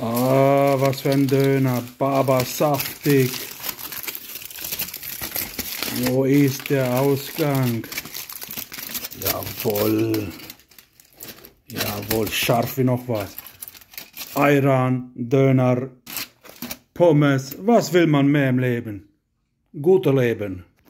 Ah, was für ein Döner. Baba saftig. Wo ist der Ausgang? Jawohl. Jawohl, scharf wie noch was. Ayran, Döner, Pommes. Was will man mehr im Leben? Gute Leben.